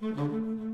Música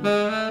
嗯。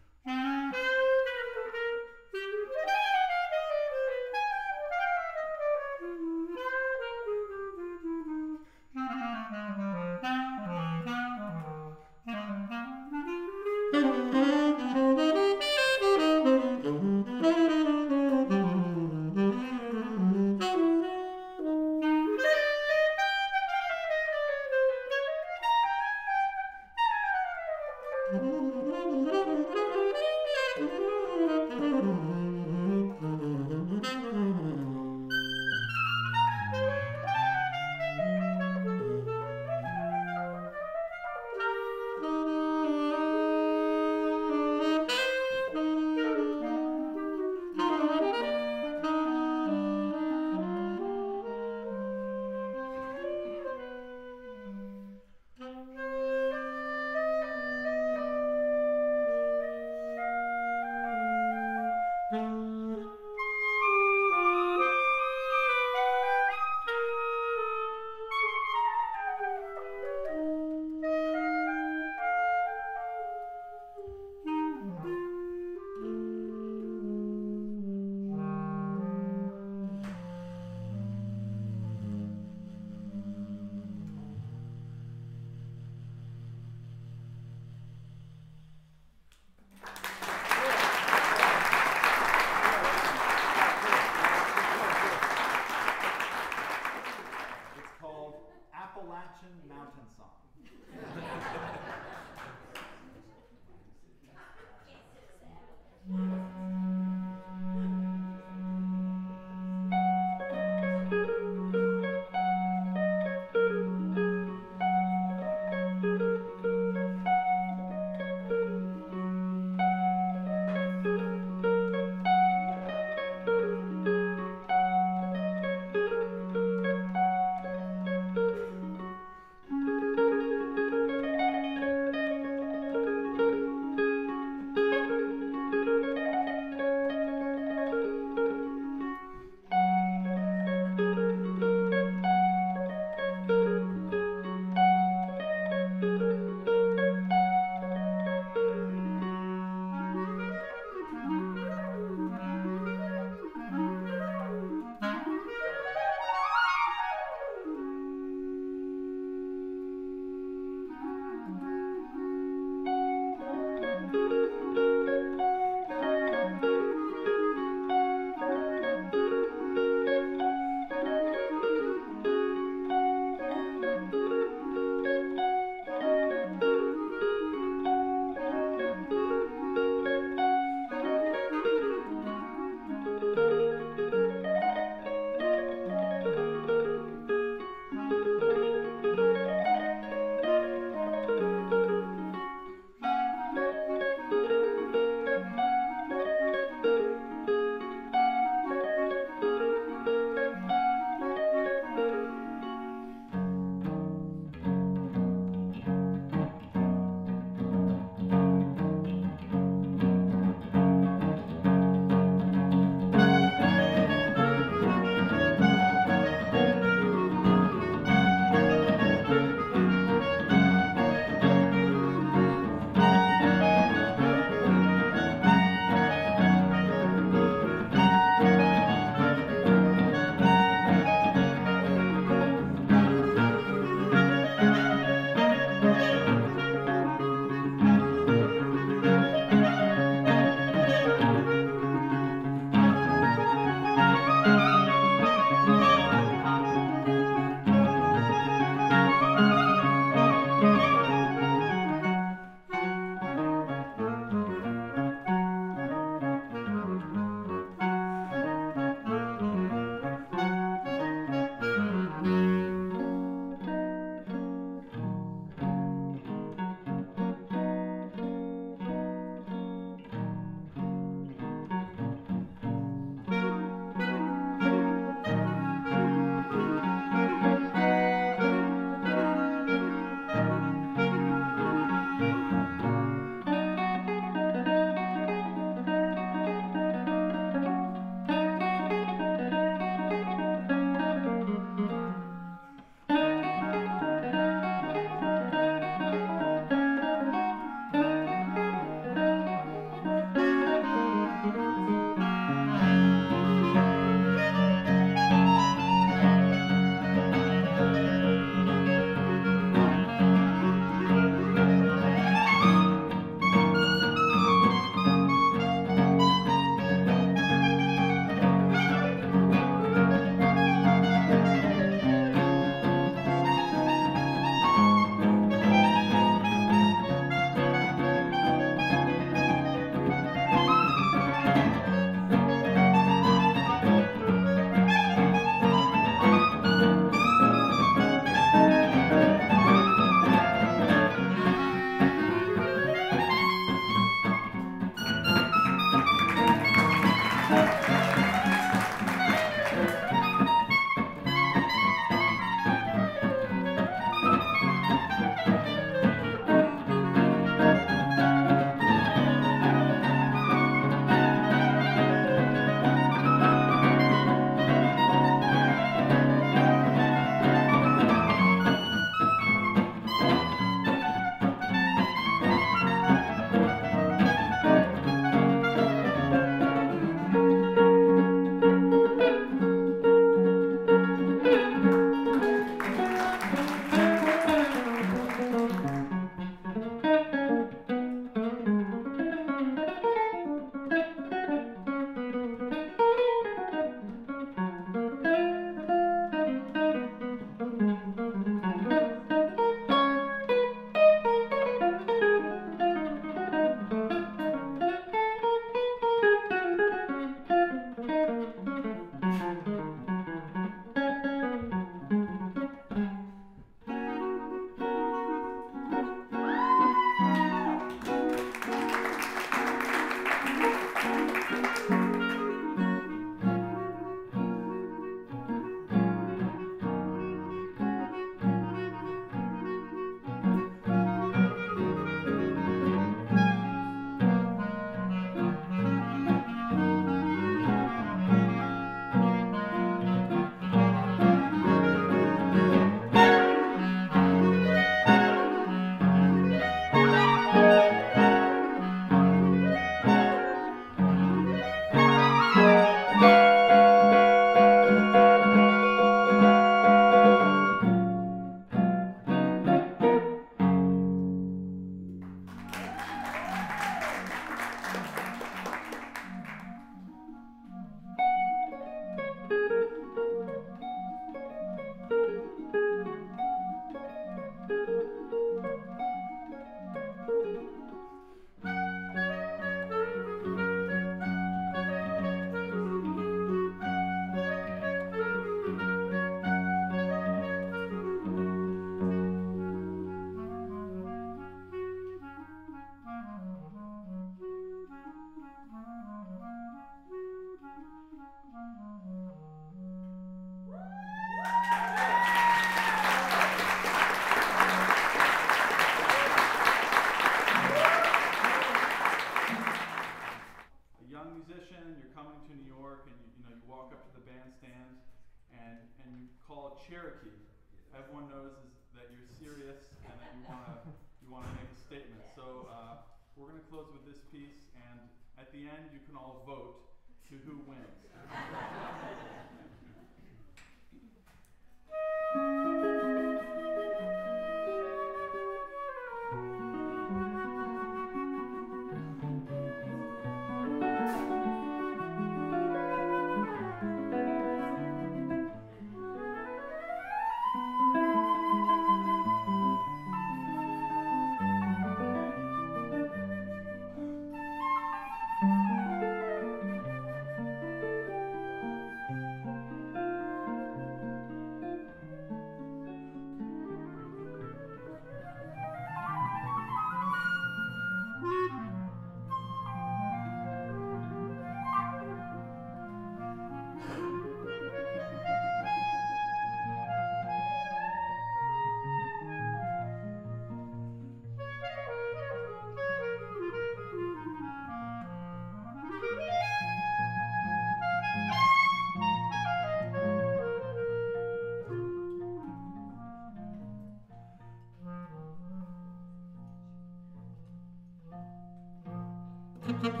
Thank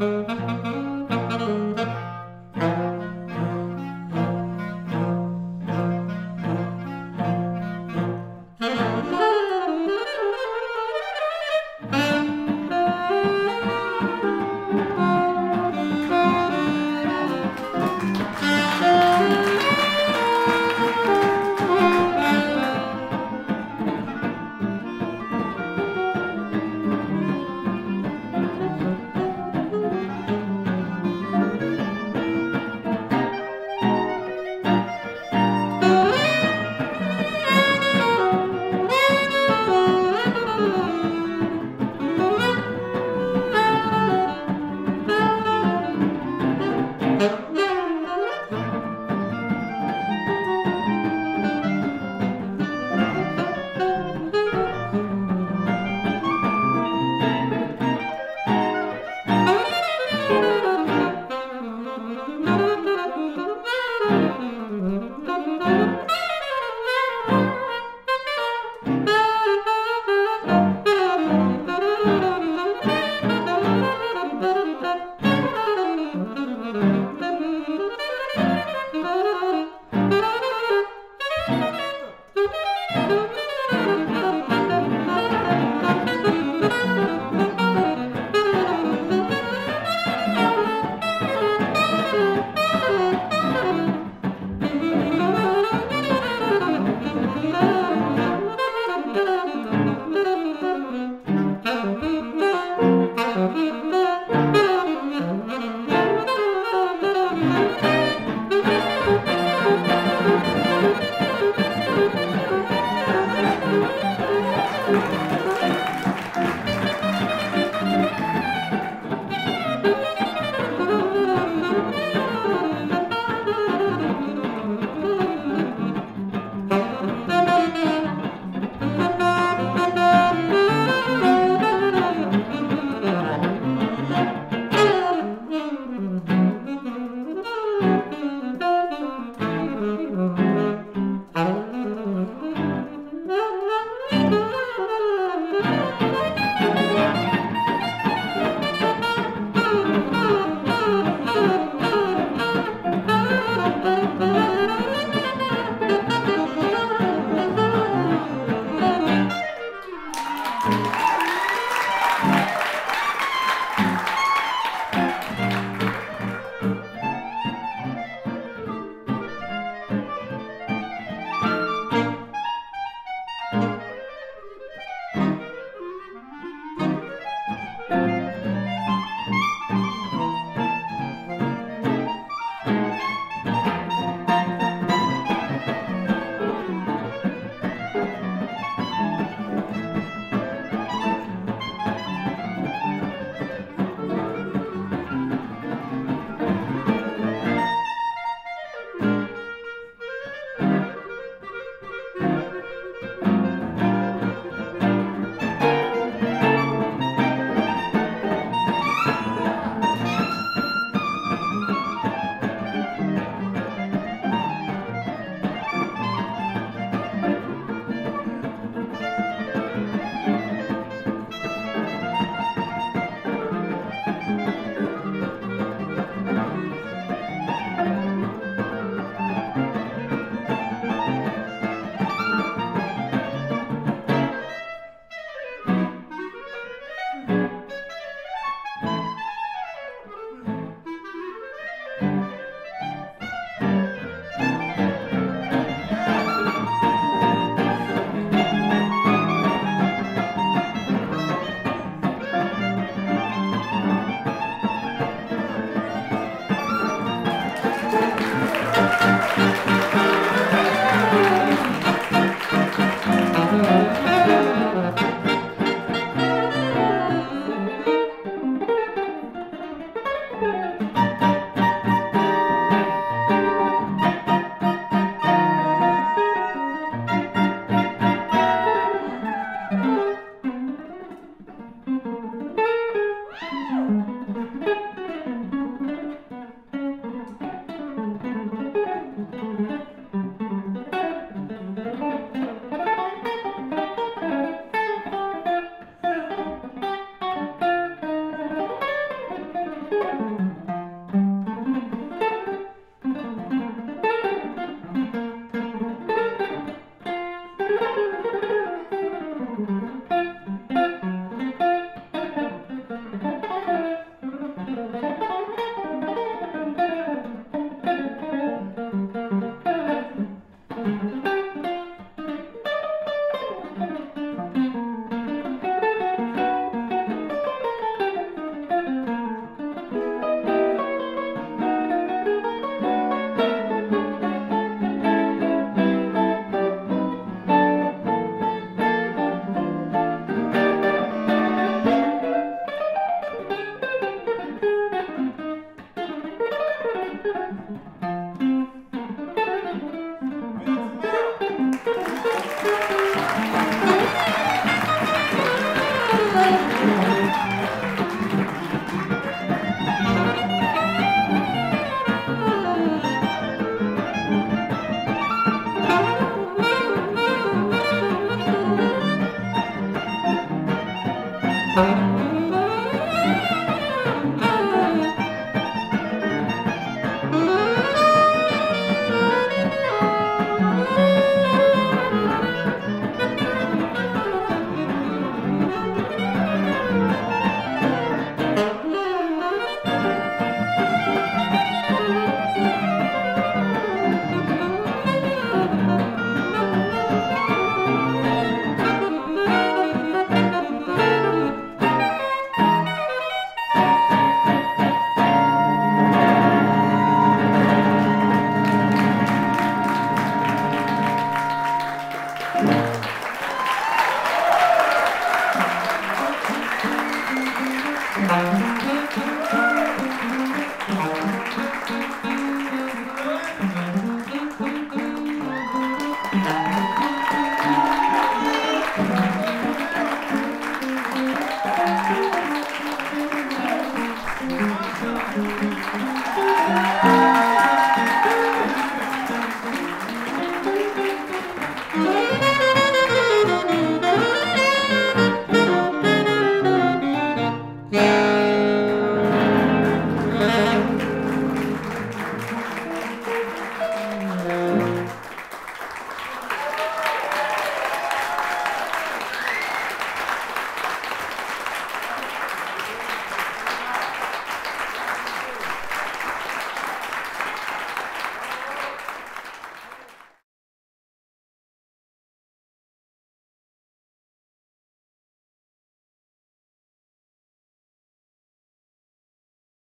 you.